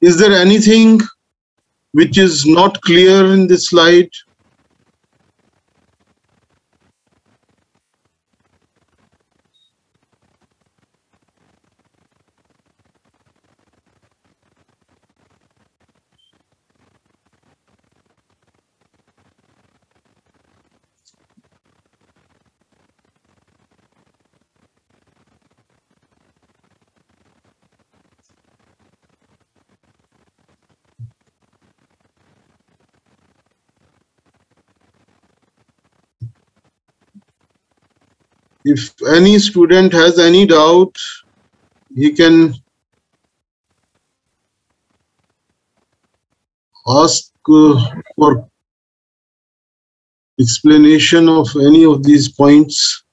is there anything which is not clear in this slide? If any student has any doubt, he can ask uh, for explanation of any of these points.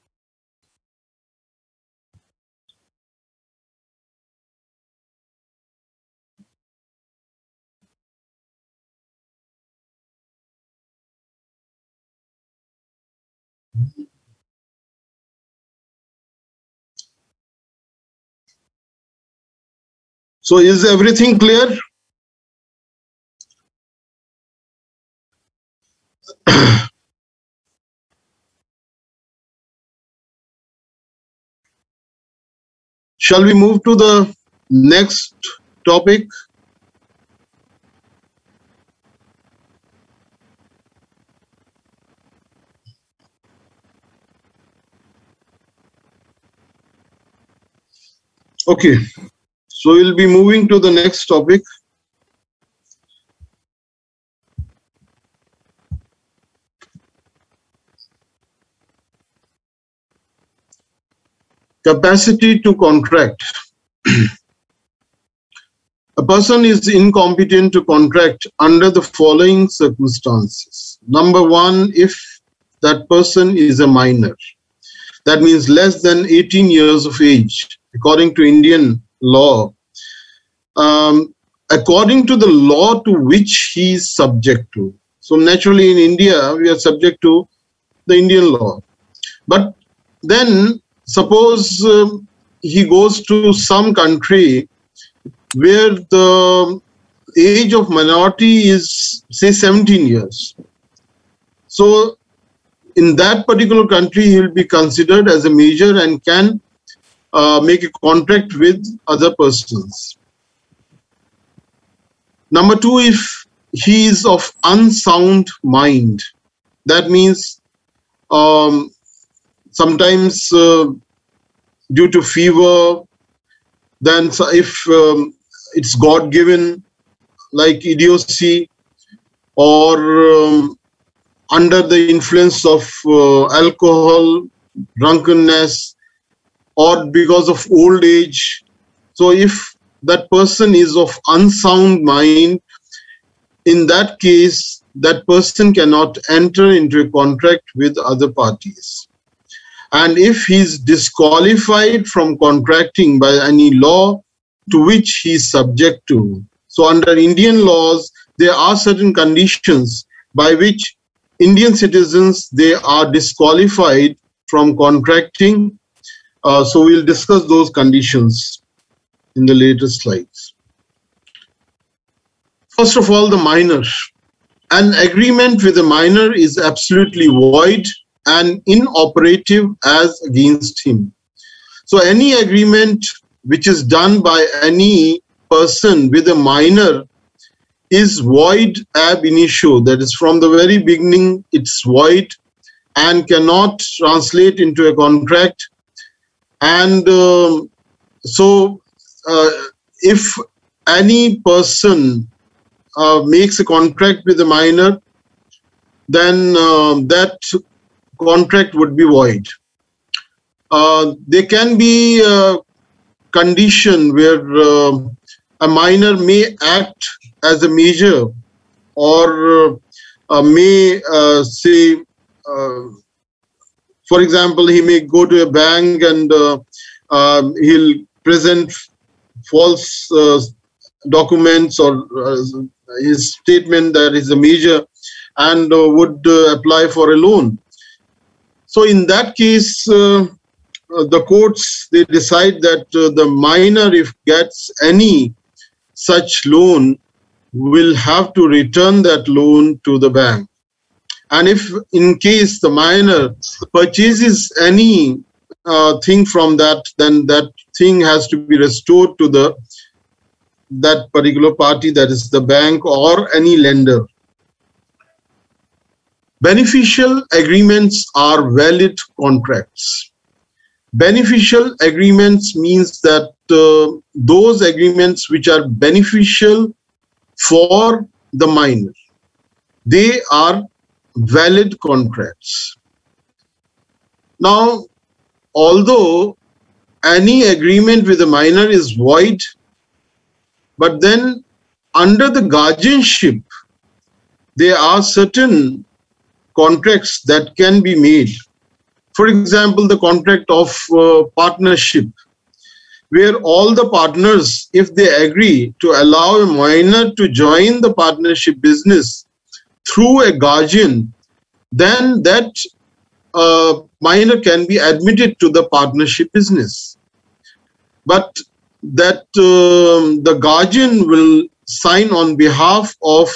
So is everything clear? Shall we move to the next topic? Okay, so we'll be moving to the next topic. Capacity to contract. A person is incompetent to contract under the following circumstances. Number one, if that person is a minor. That means less than 18 years of age, according to Indian law. Um, according to the law to which he is subject to. So naturally in India, we are subject to the Indian law. But then suppose um, he goes to some country where the age of minority is say 17 years. So in that particular country, he will be considered as a major and can uh, make a contract with other persons. Number two, if he is of unsound mind, that means um, sometimes uh, due to fever, then if um, it's God given, like idiocy, or um, under the influence of uh, alcohol, drunkenness, or because of old age. So if that person is of unsound mind, in that case, that person cannot enter into a contract with other parties. And if he is disqualified from contracting by any law to which he is subject to, so under Indian laws, there are certain conditions by which Indian citizens, they are disqualified from contracting. Uh, so we'll discuss those conditions in the later slides. First of all, the minor. An agreement with a minor is absolutely void and inoperative as against him. So any agreement which is done by any person with a minor is void ab initio. That is from the very beginning, it's void and cannot translate into a contract. And um, so uh, if any person uh, makes a contract with a minor, then uh, that contract would be void. Uh, there can be a condition where uh, a minor may act as a major or uh, may say, for example, he may go to a bank and um, he'll present false uh, documents or uh, his statement that is a major and uh, would apply for a loan. So in that case, the courts they decide that the minor if gets any such loan will have to return that loan to the bank. And if in case the minor purchases any uh, thing from that, then that thing has to be restored to the that particular party, that is the bank or any lender. Beneficial agreements are valid contracts. Beneficial agreements means that uh, those agreements which are beneficial for the minor, they are valid contracts. Now, although any agreement with a minor is void, but then under the guardianship, there are certain contracts that can be made. For example, the contract of uh, partnership, where all the partners, if they agree to allow a minor to join the partnership business through a guardian, then that uh, minor can be admitted to the partnership business. But that um, the guardian will sign on behalf of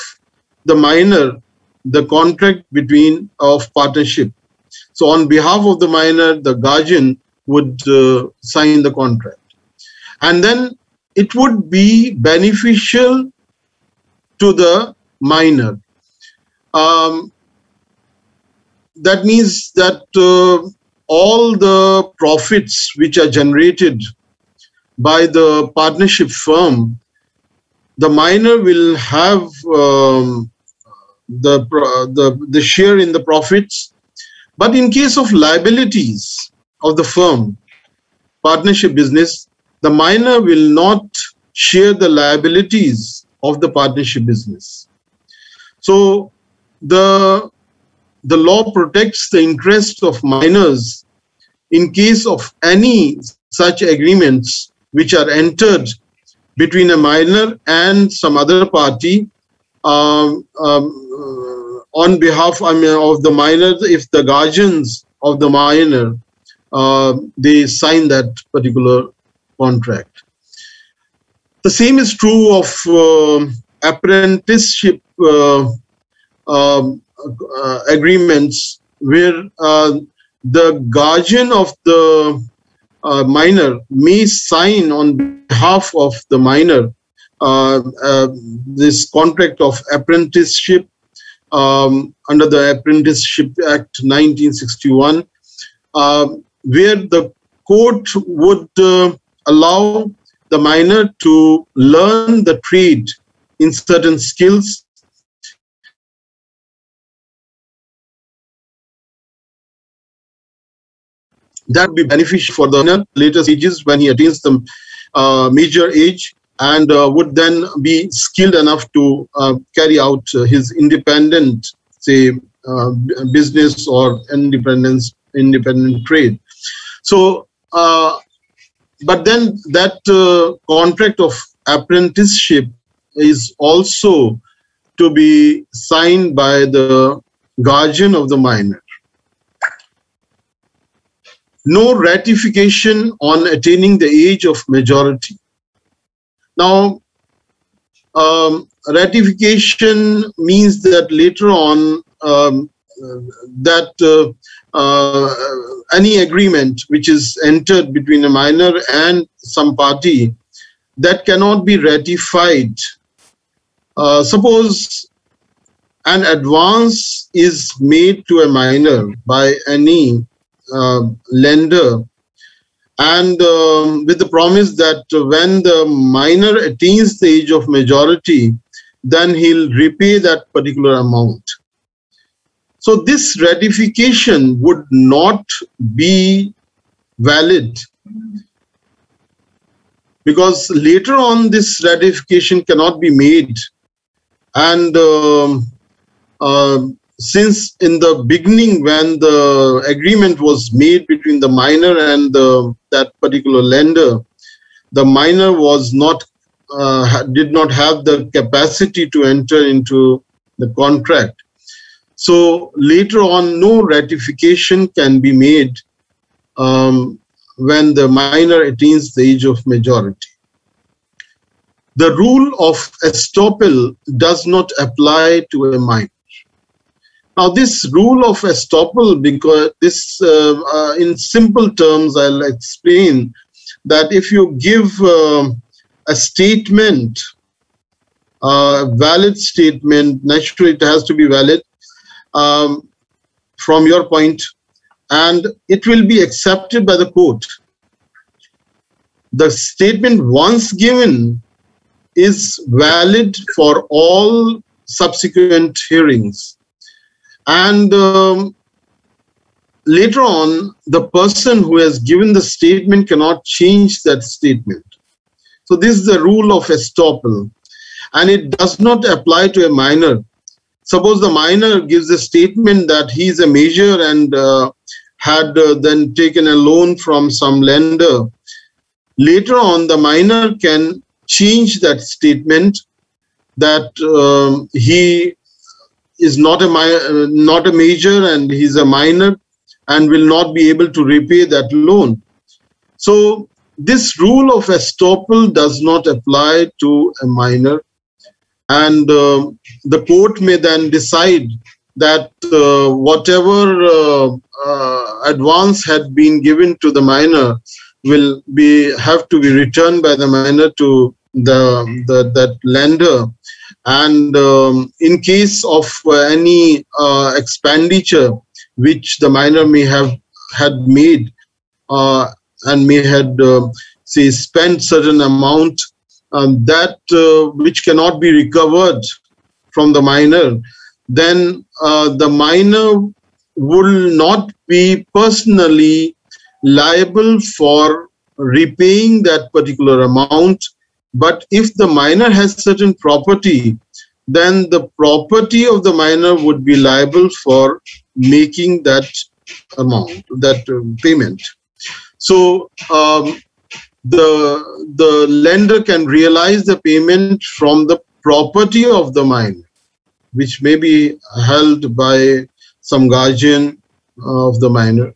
the minor the contract between of partnership. So on behalf of the minor, the guardian would uh, sign the contract. And then it would be beneficial to the minor. Um, that means that uh, all the profits which are generated by the partnership firm, the minor will have um, the, the, the share in the profits. But in case of liabilities of the firm, partnership business, the minor will not share the liabilities of the partnership business. So the, the law protects the interests of minors in case of any such agreements which are entered between a minor and some other party um, um, uh, on behalf I mean, of the minor, if the guardians of the minor, uh, they sign that particular contract. The same is true of uh, apprenticeship uh, um, uh, agreements where uh, the guardian of the uh, minor may sign on behalf of the minor uh, uh, this contract of apprenticeship um, under the Apprenticeship Act 1961, um, where the court would uh, allow the minor to learn the trade in certain skills that be beneficial for the later stages when he attains the uh, major age and uh, would then be skilled enough to uh, carry out uh, his independent, say, uh, business or independence, independent trade. So, uh, but then that contract of apprenticeship is also to be signed by the guardian of the minor no ratification on attaining the age of majority. Now, um, ratification means that later on um, that uh, uh, any agreement which is entered between a minor and some party that cannot be ratified. Uh, suppose an advance is made to a minor by any lender. And um, with the promise that when the minor attains the age of majority, then he'll repay that particular amount. So this ratification would not be valid. Because later on this ratification cannot be made. And um, uh, since in the beginning when the agreement was made between the minor and the, that particular lender the minor was not uh, did not have the capacity to enter into the contract so later on no ratification can be made um, when the minor attains the age of majority the rule of estoppel does not apply to a minor. Now, this rule of estoppel, because this, uh, uh, in simple terms, I'll explain that if you give uh, a statement, a valid statement, naturally it has to be valid um, from your point, and it will be accepted by the court. The statement once given is valid for all subsequent hearings. And um, later on, the person who has given the statement cannot change that statement. So this is the rule of estoppel. And it does not apply to a minor. Suppose the minor gives a statement that he is a major and uh, had uh, then taken a loan from some lender. Later on, the minor can change that statement that um, he is not a uh, not a major and he's a minor and will not be able to repay that loan. So this rule of estoppel does not apply to a minor and uh, the court may then decide that uh, whatever uh, uh advance had been given to the minor will be have to be returned by the minor to the, the that lender and um, in case of uh, any uh, expenditure which the minor may have had made uh, and may had uh, say spent certain amount um, that which cannot be recovered from the minor then uh, the minor will not be personally liable for repaying that particular amount but if the minor has certain property, then the property of the minor would be liable for making that amount, that uh, payment. So um, the the lender can realize the payment from the property of the minor, which may be held by some guardian of the minor.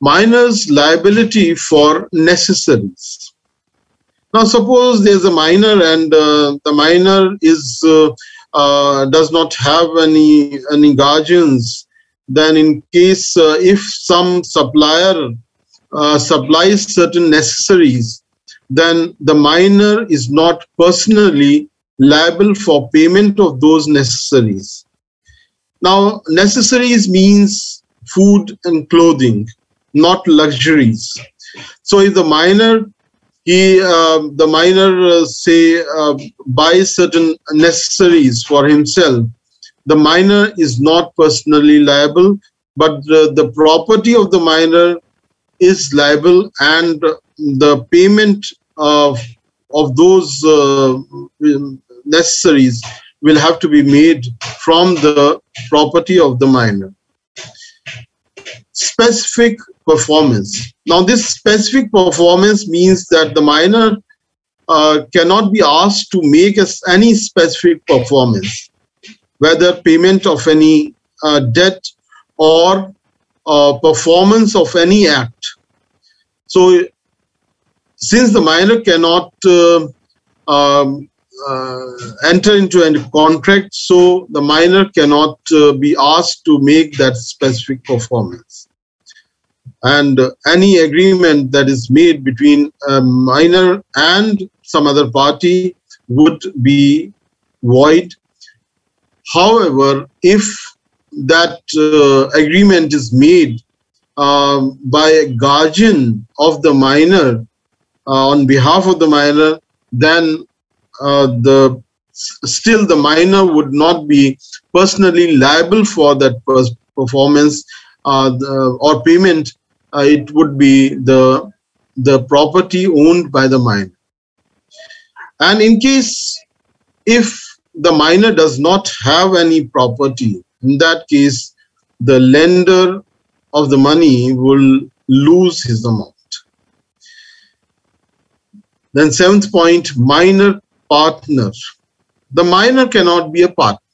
Minor's liability for necessaries. Now, suppose there's a minor and uh, the minor is uh, uh, does not have any any guardians. Then, in case uh, if some supplier uh, supplies certain necessaries, then the minor is not personally liable for payment of those necessaries. Now, necessaries means food and clothing, not luxuries. So, if the minor he um, the minor uh, say uh, buys certain necessaries for himself. The minor is not personally liable but the, property of the minor is liable and the payment of of those uh, necessaries will have to be made from the property of the minor specific performance. Now, this specific performance means that the minor uh, cannot be asked to make any specific performance, whether payment of any uh, debt or uh, performance of any act. So, since the minor cannot uh, um, enter into a contract, so the minor cannot uh, be asked to make that specific performance and any agreement that is made between a minor and some other party would be void. However, if that uh, agreement is made um, by a guardian of the minor uh, on behalf of the minor, then uh, the still the minor would not be personally liable for that performance uh, the, or payment uh, it would be the the property owned by the minor. And in case if the minor does not have any property, in that case, the lender of the money will lose his amount. Then seventh point, minor partner. The minor cannot be a partner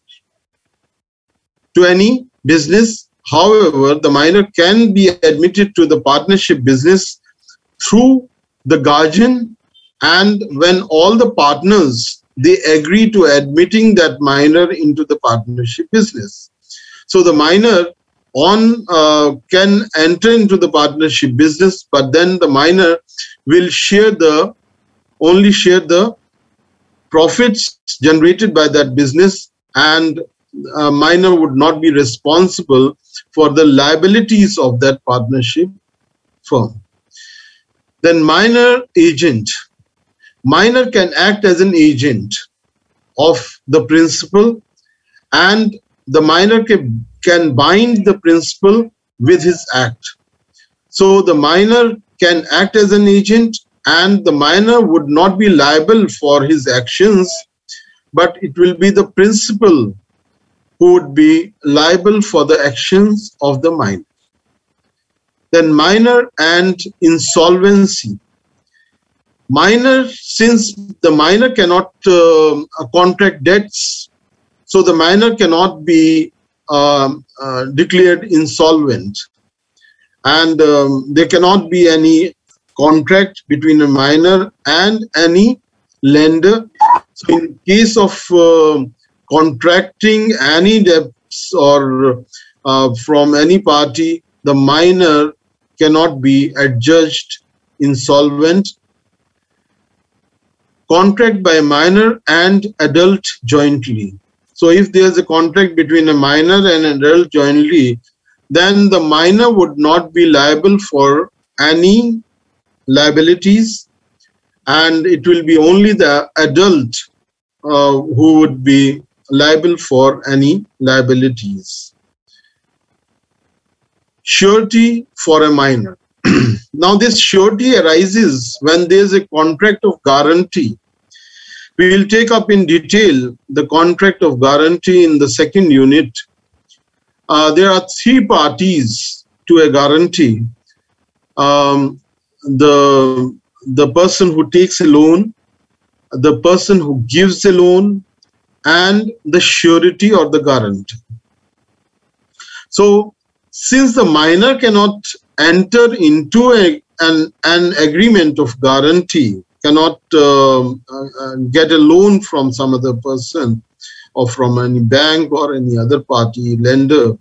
to any business However, the minor can be admitted to the partnership business through the guardian and when all the partners they agree to admitting that minor into the partnership business so the minor on uh, can enter into the partnership business but then the minor will share the only share the profits generated by that business and a minor would not be responsible for the liabilities of that partnership firm. Then minor agent. Minor can act as an agent of the principal and the minor can, can bind the principal with his act. So the minor can act as an agent and the minor would not be liable for his actions, but it will be the principal who would be liable for the actions of the minor. Then minor and insolvency. Minor, since the minor cannot uh, contract debts, so the minor cannot be um, uh, declared insolvent. And um, there cannot be any contract between a minor and any lender. So in case of uh, contracting any debts or uh, from any party, the minor cannot be adjudged insolvent. Contract by minor and adult jointly. So if there's a contract between a minor and an adult jointly, then the minor would not be liable for any liabilities and it will be only the adult uh, who would be liable for any liabilities. Surety for a minor. now this surety arises when there is a contract of guarantee. We will take up in detail the contract of guarantee in the second unit. Uh, there are three parties to a guarantee. Um, the the person who takes a loan, the person who gives a loan, and the surety or the guarantee. So, since the minor cannot enter into a, an, an agreement of guarantee, cannot uh, uh, get a loan from some other person or from any bank or any other party lender.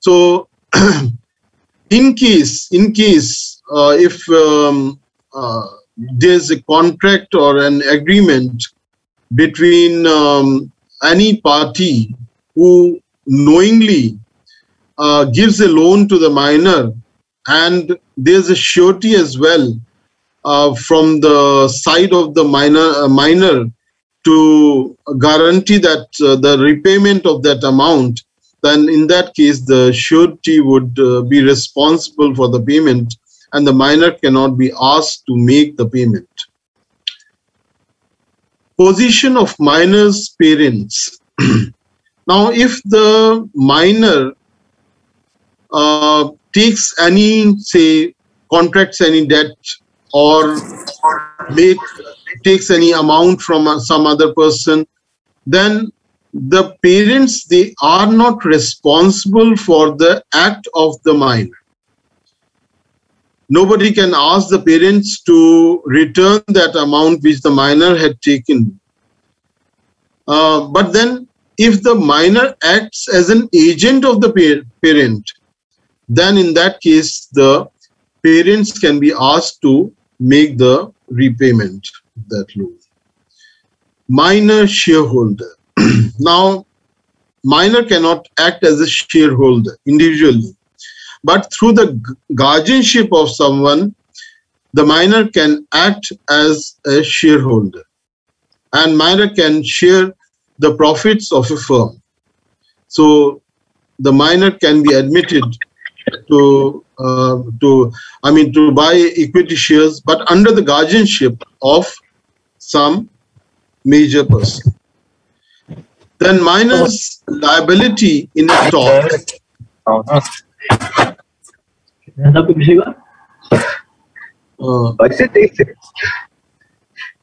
So, in case, in case if um, uh, there's a contract or an agreement between um, any party who knowingly uh, gives a loan to the minor and there's a surety as well uh, from the side of the minor, uh, minor to guarantee that uh, the repayment of that amount then in that case the surety would be responsible for the payment and the minor cannot be asked to make the payment. Position of minor's parents. now, if the minor uh, takes any, say, contracts any debt or make, takes any amount from some other person, then the parents, they are not responsible for the act of the minor nobody can ask the parents to return that amount which the minor had taken. Uh, but then, if the minor acts as an agent of the parent, then in that case, the parents can be asked to make the repayment of that loan. Minor shareholder. now, minor cannot act as a shareholder individually but through the guardianship of someone, the minor can act as a shareholder and minor can share the profits of a firm. So the minor can be admitted to uh, to I mean to buy equity shares, but under the guardianship of some major person. Then minor's liability in a stock uh,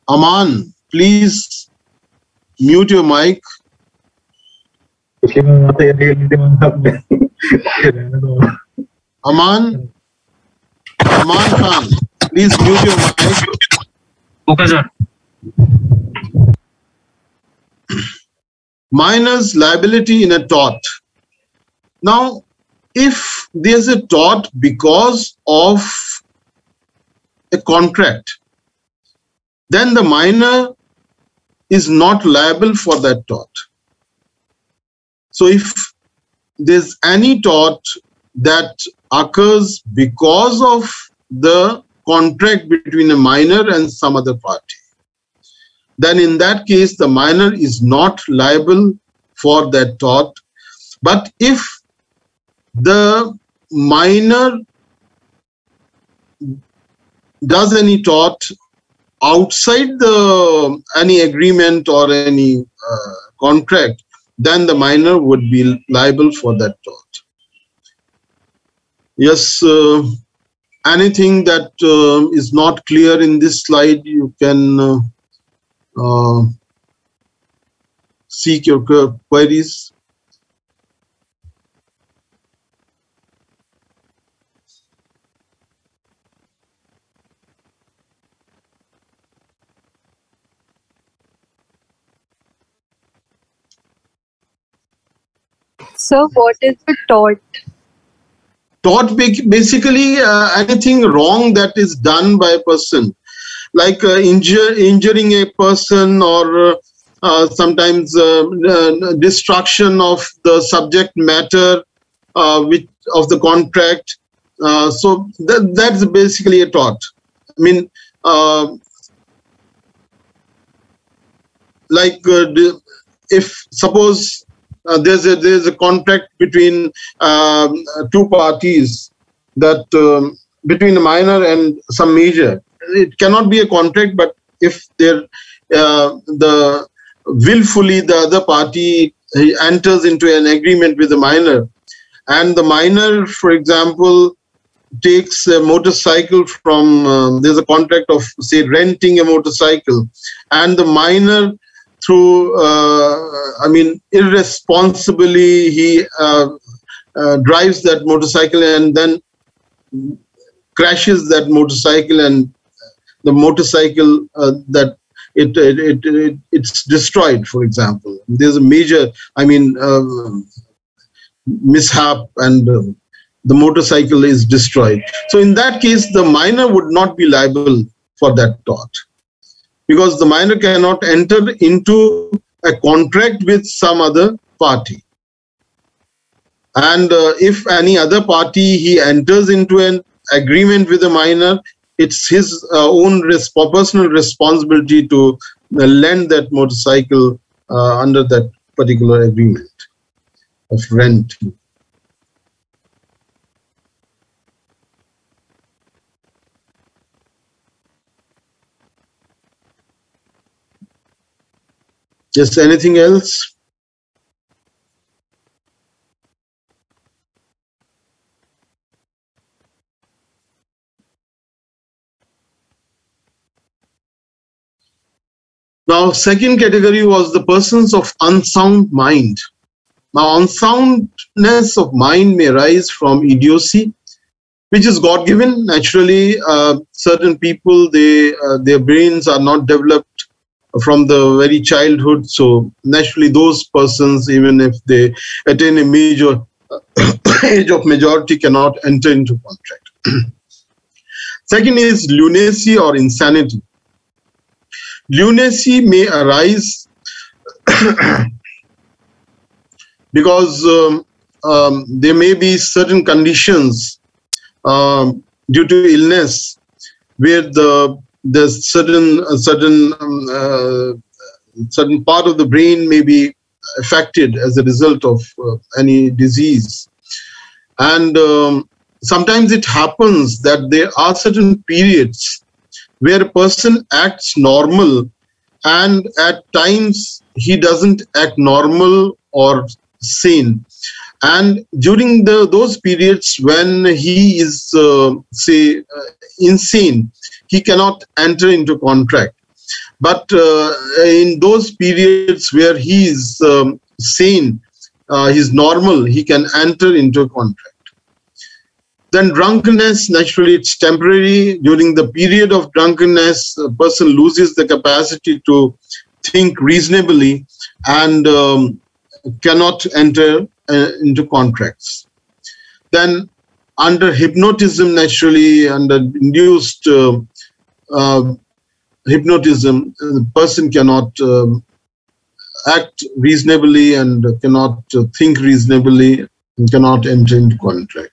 Aman, please mute your mic. Aman, Aman Khan, please mute your mic. Okay, sir. Minor's liability in a tort. Now, if there's a tort because of a contract, then the minor is not liable for that tort. So if there's any tort that occurs because of the contract between a minor and some other party, then in that case, the minor is not liable for that tort. But if the minor does any tort outside the any agreement or any uh, contract, then the minor would be liable for that tort. Yes, uh, anything that uh, is not clear in this slide, you can uh, uh, seek your queries. So, what is the tort? Tort basically uh, anything wrong that is done by a person, like uh, injure, injuring a person or uh, uh sometimes uh, uh, destruction of the subject matter which, of the contract. so that, that's basically a tort. I mean, like if suppose uh, there's a there's a contract between um, two parties that um, between a minor and some major. It cannot be a contract, but if there uh, the willfully the other party enters into an agreement with the minor, and the minor, for example, takes a motorcycle from uh, there's a contract of say renting a motorcycle and the minor through, uh, I mean, irresponsibly, he uh, uh, drives that motorcycle and then crashes that motorcycle and the motorcycle that it, it, it, it, it's destroyed, for example. There's a major, I mean, uh, mishap and uh, the motorcycle is destroyed. So in that case, the minor would not be liable for that tort because the minor cannot enter into a contract with some other party. And uh, if any other party he enters into an agreement with the minor, it's his uh, own personal responsibility to uh, lend that motorcycle uh, under that particular agreement of rent. Just anything else? Now, second category was the persons of unsound mind. Now, unsoundness of mind may arise from idiocy, which is God-given. Naturally, uh, certain people, they uh, their brains are not developed from the very childhood. So naturally, those persons, even if they attain a major age of majority, cannot enter into contract. Second is lunacy or insanity. Lunacy may arise because um, um, there may be certain conditions um, due to illness where the there's certain uh, certain um, uh, certain part of the brain may be affected as a result of uh, any disease. And um, sometimes it happens that there are certain periods where a person acts normal and at times he doesn't act normal or sane. And during the those periods when he is uh, say uh, insane he cannot enter into contract. But uh, in those periods where he is um, sane, uh, he's normal, he can enter into a contract. then drunkenness, naturally, it's temporary. During the period of drunkenness, a person loses the capacity to think reasonably and um, cannot enter uh, into contracts. Then, under hypnotism, naturally, under induced uh, uh, hypnotism, the person cannot um, act reasonably and cannot think reasonably and cannot enter into contract.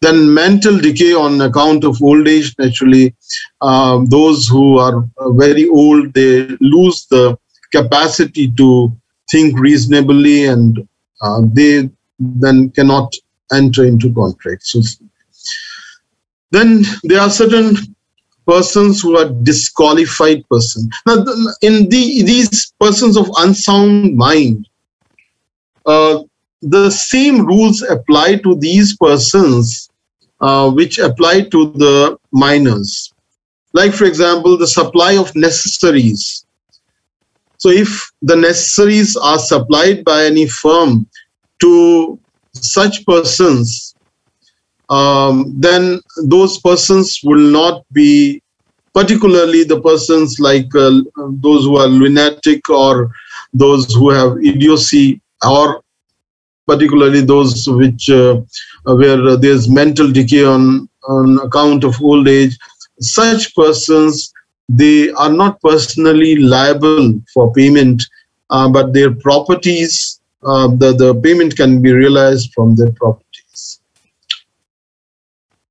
Then mental decay on account of old age, naturally, uh, those who are very old, they lose the capacity to think reasonably and uh, they then cannot enter into contracts. So, then there are certain persons who are disqualified persons. Now, in the, these persons of unsound mind, uh, the same rules apply to these persons uh, which apply to the minors. Like, for example, the supply of necessaries. So, if the necessaries are supplied by any firm to such persons, um, then those persons will not be, particularly the persons like uh, those who are lunatic or those who have idiocy or particularly those which uh, where there's mental decay on, on account of old age, such persons, they are not personally liable for payment, uh, but their properties, uh, the, the payment can be realized from their properties.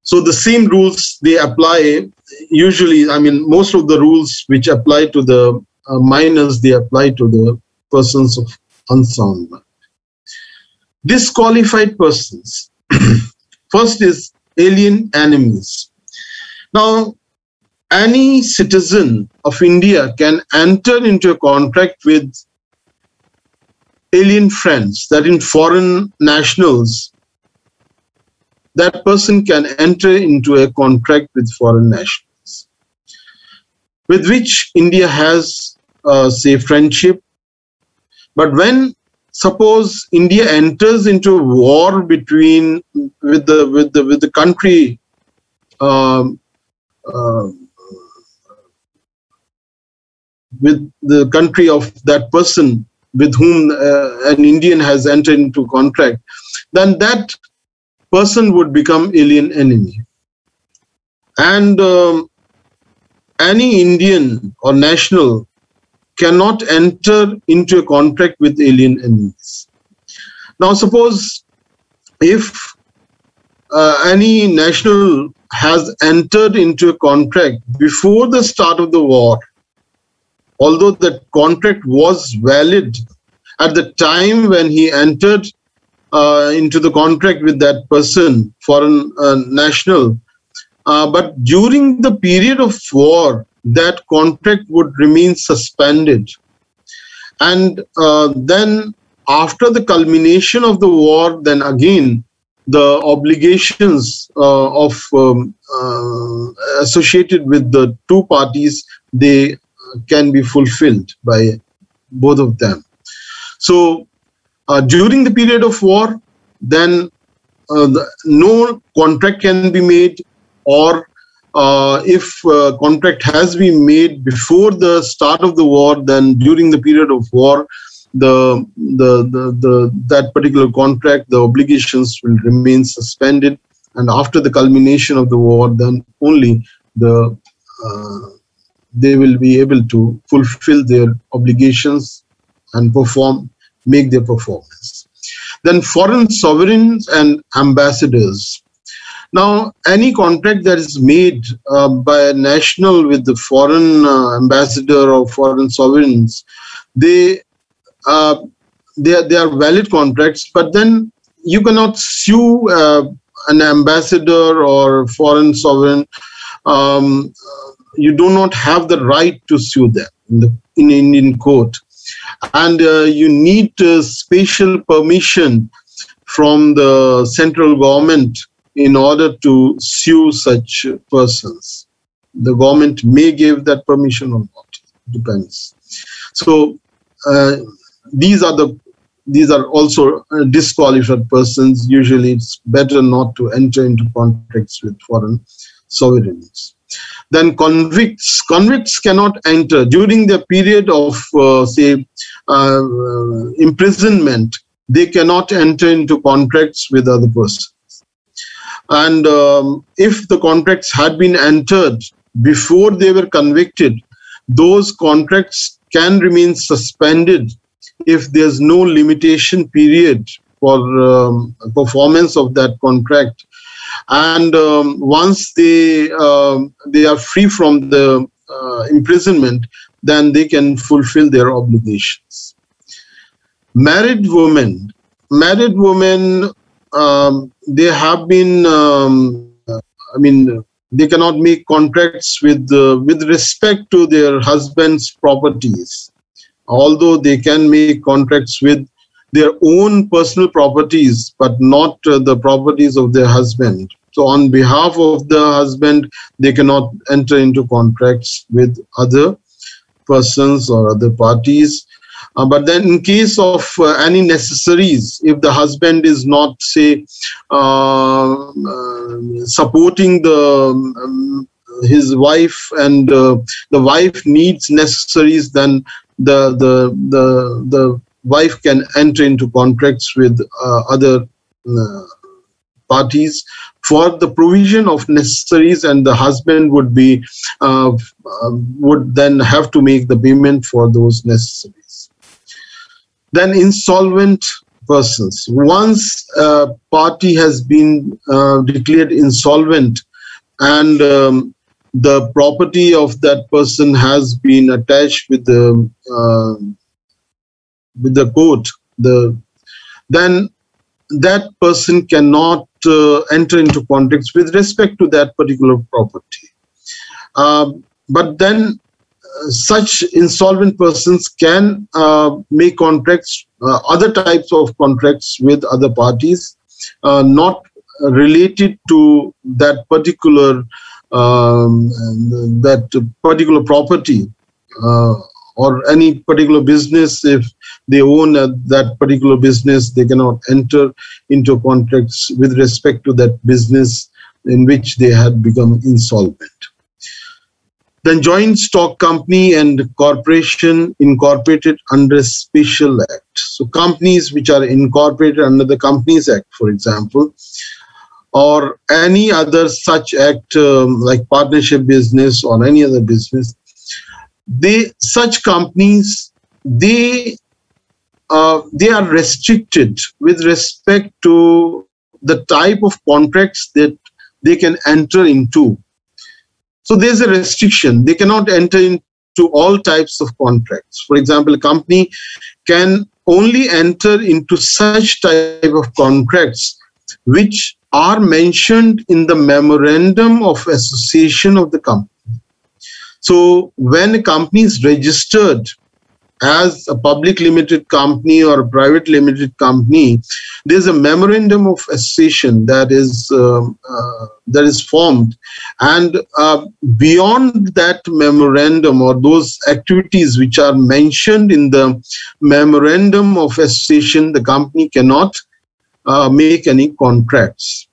So the same rules they apply usually, I mean, most of the rules which apply to the uh, minors, they apply to the persons of unsound mind disqualified persons. First is alien enemies. Now, any citizen of India can enter into a contract with alien friends, that in foreign nationals, that person can enter into a contract with foreign nationals, with which India has, uh, say, friendship. But when suppose India enters into a war between with the with the with the country um, uh, with the country of that person with whom uh, an Indian has entered into contract, then that person would become alien enemy. And um, any Indian or national cannot enter into a contract with alien enemies. Now, suppose if uh, any national has entered into a contract before the start of the war, although the contract was valid at the time when he entered uh, into the contract with that person, foreign uh, national, uh, but during the period of war, that contract would remain suspended. And uh, then, after the culmination of the war, then again, the obligations uh, of um, associated with the two parties they can be fulfilled by both of them. So, during the period of war, then uh, the, no contract can be made or uh, if uh, contract has been made before the start of the war, then during the period of war, the, the, the, the that particular contract, the obligations will remain suspended. And after the culmination of the war, then only the uh, they will be able to fulfill their obligations and perform, make their performance. Then foreign sovereigns and ambassadors. Now, any contract that is made uh, by a national with the foreign uh, ambassador or foreign sovereigns, they uh, they are, they are valid contracts. But then you cannot sue uh, an ambassador or foreign sovereign. Um, you do not have the right to sue them in the in Indian court, and uh, you need special permission from the central government in order to sue such persons. The government may give that permission or not, depends. So uh, these are the these are also uh, disqualified persons. Usually, it's better not to enter into contracts with foreign sovereigns. Then convicts, convicts cannot enter during the period of, uh, say, uh, imprisonment. They cannot enter into contracts with other persons. And um, if the contracts had been entered before they were convicted, those contracts can remain suspended if there's no limitation period for um, performance of that contract and um, once they um, they are free from the uh, imprisonment then they can fulfill their obligations. Married women married women um, they have been um, i mean they cannot make contracts with uh, with respect to their husband's properties. Although they can make contracts with their own personal properties but not uh, the properties of their husband so on behalf of the husband they cannot enter into contracts with other persons or other parties. Uh, but then in case of uh, any necessaries if the husband is not say uh, uh supporting the um, his wife and uh, the wife needs necessaries then the the the the wife can enter into contracts with uh, other uh, parties for the provision of necessaries and the husband would be uh, uh would then have to make the payment for those necessaries. Then insolvent persons. Once a party has been uh, declared insolvent and um, the property of that person has been attached with the uh, with the court the then that person cannot uh, enter into contracts with respect to that particular property. Um, but then uh, such insolvent persons can uh, make contracts uh, other types of contracts with other parties uh, not related to that particular um, that particular property uh, or any particular business if they own a, that particular business they cannot enter into contracts with respect to that business in which they had become insolvent. Then joint stock company and corporation incorporated under special act. So companies which are incorporated under the companies act for example or any other such act um, like partnership business or any other business they such companies they uh, they are restricted with respect to the type of contracts that they can enter into. So there's a restriction. They cannot enter into all types of contracts. For example a company can only enter into such type of contracts which are mentioned in the memorandum of association of the company. So when a company is registered as a public limited company or a private limited company, there's a memorandum of association that is uh, uh, that is formed, and uh, beyond that memorandum or those activities which are mentioned in the memorandum of association, the company cannot uh, make any contracts.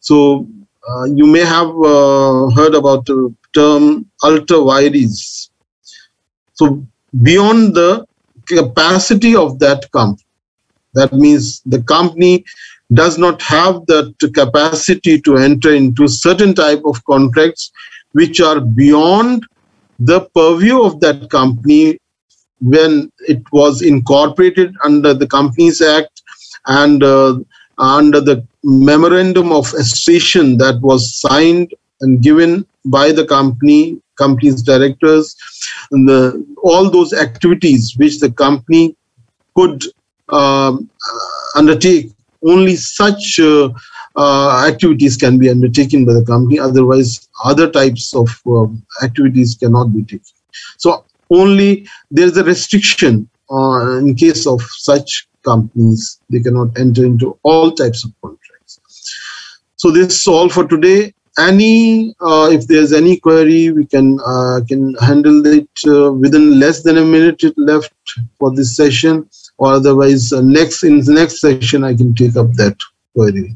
So uh, you may have uh, heard about the term ultra vires. So beyond the capacity of that company, that means the company does not have that capacity to enter into certain type of contracts which are beyond the purview of that company when it was incorporated under the Companies Act and uh, under the memorandum of association that was signed and given by the company, company's directors, the, all those activities which the company could um, uh, undertake, only such uh, uh, activities can be undertaken by the company. Otherwise, other types of uh, activities cannot be taken. So only there is a restriction in case of such companies. They cannot enter into all types of contracts. So this is all for today. Any, uh, if there's any query, we can uh, can handle it uh, within less than a minute left for this session. or otherwise uh, next in the next session I can take up that query.